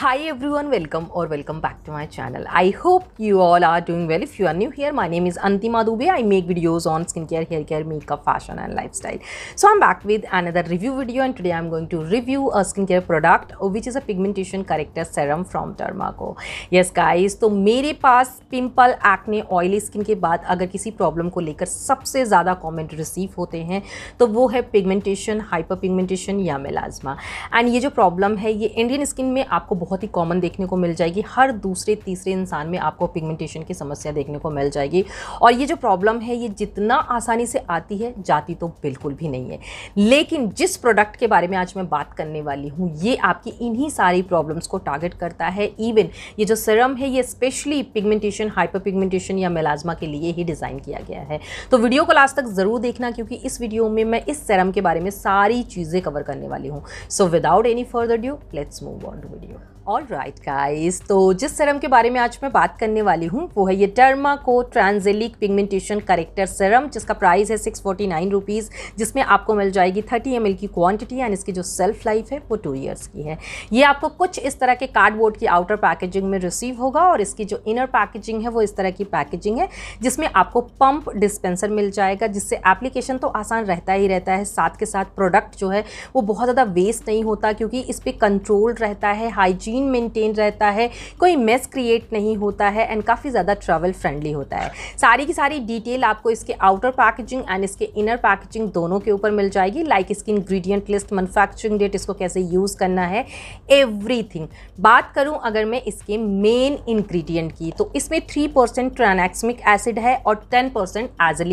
Hi everyone, welcome or welcome back to my channel. I hope you all are doing well. If you are new here, my name is Antima Dubey. I make videos on skincare, hair care, makeup, fashion and lifestyle. So I'm back with another review video and today I'm going to review a skincare product which is a pigmentation corrector serum from Dermaco. Yes guys, तो मेरे पास pimple acne oily skin के बाद अगर किसी problem को लेकर सबसे ज़्यादा कमेंट रिसीव होते हैं तो वो है पिगमेंटेशन हाइपर पिगमेंटेशन या मेलाज्मा एंड ये जो प्रॉब्लम है ये इंडियन स्किन में आपको बहुत ही कॉमन देखने को मिल जाएगी। हर दूसरे, तीसरे इंसान में आपको पिगमेंटेशन की समस्या देखने को मिल जाएगी। और ये जो प्रॉब्लम है, ये जितना आसानी से आती है, जाती तो बिल्कुल भी नहीं है। लेकिन जिस प्रोडक्ट के बारे में आज मैं बात करने वाली हूँ, ये आपकी इन्हीं सारी प्रॉब्लम्स को टारगेट करता है। इवन ये जो सिरम है, ये स्पेशली पिगमेंटेशन हाइपर पिगमेंटेशन या मेलाजमा के लिए ही डिज़ाइन किया गया है। तो वीडियो को लास्ट तक ज़रूर देखना, क्योंकि इस वीडियो में मैं इस सिरम के बारे में सारी चीज़ें कवर करने वाली हूँ। So without any further due let's move on to video all right guys तो जिस सिरम के बारे में आज मैं बात करने वाली हूँ, वो है ये Derma Co tranexamic pigmentation corrector serum जिसका प्राइस है सिक्स फोर्टी नाइन रुपीज़ जिसमें आपको मिल जाएगी थर्टी एम की क्वांटिटी एंड इसकी जो सेल्फ लाइफ है, वो टू ईयर्स की है। ये आपको कुछ इस तरह के कार्डबोर्ड की आउटर पैकेजिंग में रिसीव होगा और इसकी जो इनर पैकेजिंग है, वो इस तरह की पैकेजिंग है, जिसमें आपको पंप डिस्पेंसर मिल जाएगा, जिससे एप्लीकेशन तो आसान रहता ही रहता है। साथ के साथ प्रोडक्ट जो है, वो बहुत ज़्यादा वेस्ट नहीं होता, क्योंकि इस पर कंट्रोल रहता है हाइजीन हाइजीन मेंटेन रहता है, कोई मेस क्रिएट नहीं होता है एंड काफ़ी ज़्यादा ट्रैवल फ्रेंडली होता है। सारी की सारी डिटेल आपको इसके आउटर पैकेजिंग एंड इसके इनर पैकेजिंग दोनों के ऊपर मिल जाएगी। लाइक like इसकी इंग्रेडिएंट लिस्ट मैनुफैक्चरिंग डेट इसको कैसे यूज़ करना है एवरीथिंग बात करूँ अगर मैं इसके मेन इंग्रेडिएंट की तो इसमें थ्री परसेंट एसिड है और टेन परसेंट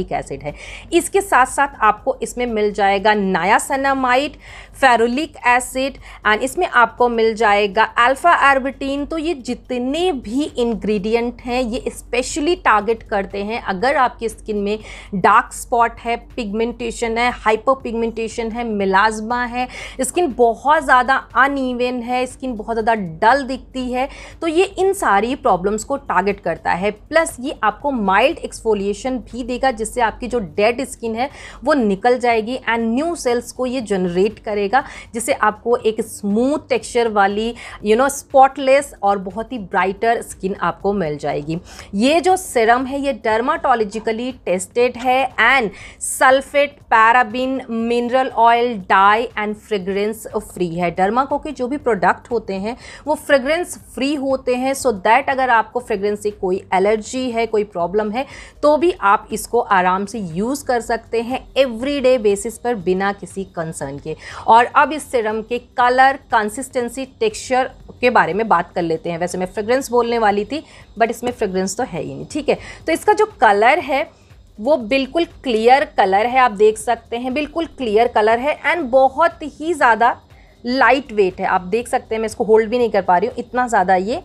एसिड है। इसके साथ साथ आपको इसमें मिल जाएगा नायासनामाइड फेरोलिक एसिड एंड इसमें आपको मिल जाएगा अल्फ़ा एर्बिटीन तो ये जितने भी इंग्रेडिएंट हैं, ये स्पेशली टारगेट करते हैं। अगर आपकी स्किन में डार्क स्पॉट है पिगमेंटेशन है हाइपर पिगमेंटेशन है मिलाजमा है स्किन बहुत ज़्यादा अनइवन है स्किन बहुत ज़्यादा डल दिखती है तो ये इन सारी प्रॉब्लम्स को टारगेट करता है। प्लस ये आपको माइल्ड एक्सफोलिएशन भी देगा, जिससे आपकी जो डेड स्किन है, वो निकल जाएगी एंड न्यू सेल्स को ये जनरेट करेगा, जिससे आपको एक स्मूथ टेक्सचर वाली यू नो स्पॉटलेस और बहुत ही ब्राइटर स्किन आपको मिल जाएगी। ये जो सिरम है, ये डर्माटोलॉजिकली टेस्टेड है and sulphate paraben mineral oil dye and fragrance free है। डर्माको के जो भी प्रोडक्ट होते हैं, वो फ्रेग्रेंस फ्री होते हैं। सो so दैट अगर आपको फ्रेग्रेंस से कोई एलर्जी है, कोई प्रॉब्लम है तो भी आप इसको आराम से यूज़ कर सकते हैं एवरीडे बेसिस पर बिना किसी कंसर्न के। और अब इस सिरम के कलर कंसिस्टेंसी टेक्सचर के बारे में बात कर लेते हैं। वैसे मैं फ्रेग्रेंस बोलने वाली थी बट इसमें फ्रेग्रेंस तो है ही नहीं, ठीक है? तो इसका जो कलर है, वो बिल्कुल क्लियर कलर है, आप देख सकते हैं, बिल्कुल क्लियर कलर है एंड बहुत ही ज़्यादा लाइट वेट है। आप देख सकते हैं, मैं इसको होल्ड भी नहीं कर पा रही हूँ, इतना ज़्यादा ये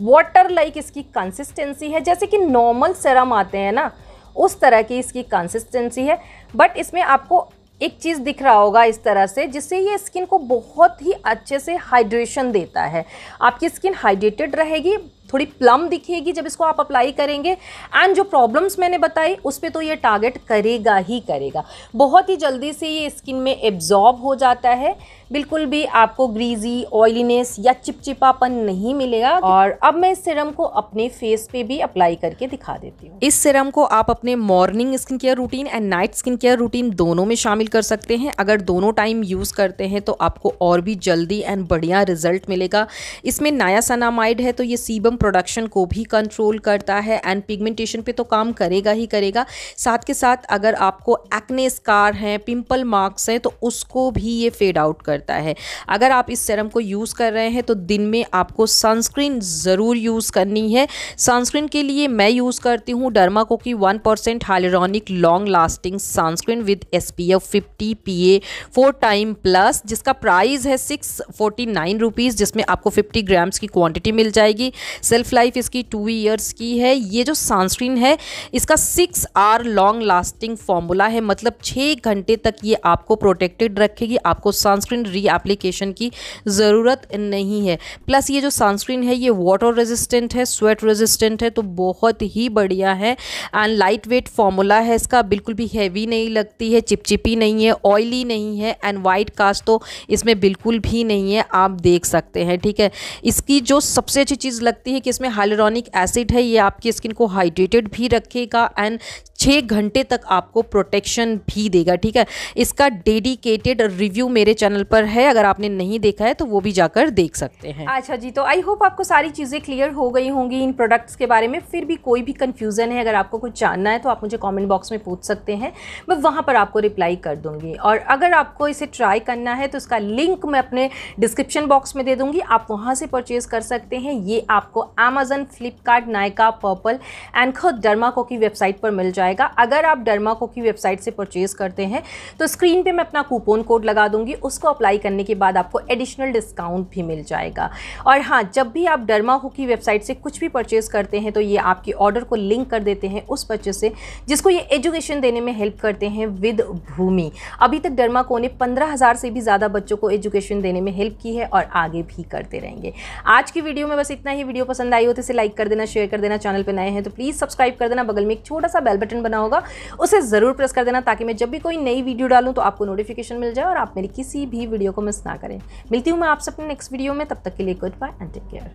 वाटर लाइक इसकी कंसिस्टेंसी है। जैसे कि नॉर्मल सिरम आते हैं ना, उस तरह की इसकी कंसिस्टेंसी है बट इसमें आपको एक चीज़ दिख रहा होगा इस तरह से, जिससे ये स्किन को बहुत ही अच्छे से हाइड्रेशन देता है। आपकी स्किन हाइड्रेटेड रहेगी थोड़ी प्लम दिखेगी जब इसको आप अप्लाई करेंगे। एंड जो प्रॉब्लम्स मैंने बताई, उस पर तो ये टारगेट करेगा ही करेगा। बहुत ही जल्दी से ये स्किन में एब्जॉर्ब हो जाता है। बिल्कुल भी आपको ग्रीजी ऑयलीनेस या चिपचिपापन नहीं मिलेगा। और अब मैं इस सिरम को अपने फेस पे भी अप्लाई करके दिखा देती हूँ। इस सिरम को आप अपने morning skin care routine and night skin care routine दोनों में शामिल कर सकते हैं। अगर दोनों टाइम यूज़ करते हैं तो आपको और भी जल्दी एंड बढ़िया रिज़ल्ट मिलेगा। इसमें नायासनामाइड है तो ये सीबम प्रोडक्शन को भी कंट्रोल करता है एंड पिगमेंटेशन पे तो काम करेगा ही करेगा। साथ के साथ अगर आपको एक्ने स्कार हैं पिंपल मार्क्स हैं तो उसको भी ये फेड आउट करता है। अगर आप इस सेरम को यूज़ कर रहे हैं तो दिन में आपको सनस्क्रीन ज़रूर यूज़ करनी है। सनस्क्रीन के लिए मैं यूज़ करती हूँ डर्माको की one percent hyaluronic long lasting sunscreen with S P F fifty P A four time plus जिसका प्राइस है सिक्स फोर्टी नाइन रुपीज़ जिसमें आपको फिफ्टी ग्राम्स की क्वांटिटी मिल जाएगी। सेल्फ लाइफ इसकी टू ईयर्स की है। ये जो सनस्क्रीन है, इसका six hour long lasting formula है। मतलब छः घंटे तक ये आपको प्रोटेक्टेड रखेगी, आपको सनस्क्रीन री एप्लीकेशन की ज़रूरत नहीं है। प्लस ये जो सनस्क्रीन है, ये वाटर रेजिस्टेंट है स्वेट रेजिस्टेंट है तो बहुत ही बढ़िया है। एंड लाइट वेट फॉर्मूला है, इसका बिल्कुल भी हैवी नहीं लगती है, चिपचिपी नहीं है ऑयली नहीं है। एंड वाइट कास्ट तो इसमें बिल्कुल भी नहीं है, आप देख सकते हैं, ठीक है? इसकी जो सबसे अच्छी चीज़ लगती है कि इसमें हाइलोरॉनिक एसिड है ये आपकी स्किन को हाइड्रेटेड भी रखेगा एंड छः घंटे तक आपको प्रोटेक्शन भी देगा, ठीक है? इसका डेडिकेटेड रिव्यू मेरे चैनल पर है, अगर आपने नहीं देखा है तो वो भी जाकर देख सकते हैं। अच्छा जी तो आई होप आपको सारी चीज़ें क्लियर हो गई होंगी इन प्रोडक्ट्स के बारे में। फिर भी कोई भी कन्फ्यूज़न है, अगर आपको कुछ जानना है तो आप मुझे कॉमेंट बॉक्स में पूछ सकते हैं। मैं वहाँ पर आपको रिप्लाई कर दूँगी। और अगर आपको इसे ट्राई करना है तो इसका लिंक मैं अपने डिस्क्रिप्शन बॉक्स में दे दूँगी। आप वहाँ से परचेज़ कर सकते हैं। ये आपको Amazon Flipkart Nykaa Purplle and खुद डर्माको की वेबसाइट पर मिल जाएगा। अगर आप डर्माको की वेबसाइट से परचेज़ करते हैं तो स्क्रीन पे मैं अपना कूपन कोड लगा दूँगी। उसको अप्लाई करने के बाद आपको एडिशनल डिस्काउंट भी मिल जाएगा। और हाँ जब भी आप डर्माको की वेबसाइट से कुछ भी परचेज़ करते हैं तो ये आपके ऑर्डर को लिंक कर देते हैं उस बच्चे से, जिसको ये एजुकेशन देने में हेल्प करते हैं विद भूमि अभी तक डर्माको ने पंद्रह से भी ज़्यादा बच्चों को एजुकेशन देने में हेल्प की है और आगे भी करते रहेंगे। आज की वीडियो में बस इतना ही। वीडियो पसंद आई हो तो इसे लाइक कर देना शेयर कर देना चैनल पर नए हैं तो प्लीज़ सब्सक्राइब कर देना। बगल में एक छोटा सा बेल बटन बना होगा, उसे ज़रूर प्रेस कर देना ताकि मैं जब भी कोई नई वीडियो डालूँ तो आपको नोटिफिकेशन मिल जाए और आप मेरी किसी भी वीडियो को मिस ना करें। मिलती हूँ मैं आपसे अपने नेक्स्ट वीडियो में, तब तक के लिए good bye and take care